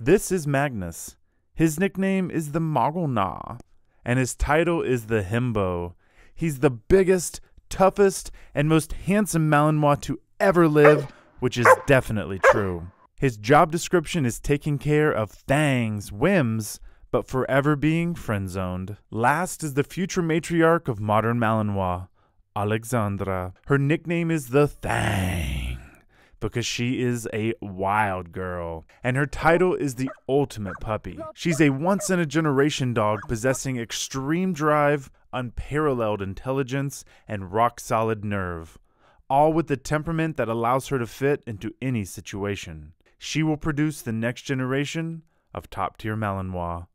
This is Magnus. His nickname is the Mogulna, and his title is the Himbo. He's the biggest, toughest, and most handsome Malinois to ever live, which is definitely true. His job description is taking care of Thang's whims, but forever being friend zoned. Last is the future matriarch of modern Malinois, Alexandra. Her nickname is the Thang because she is a wild girl, and her title is the ultimate puppy. She's a once in a generation dog possessing extreme drive, unparalleled intelligence, and rock solid nerve, all with the temperament that allows her to fit into any situation. She will produce the next generation of top tier Malinois.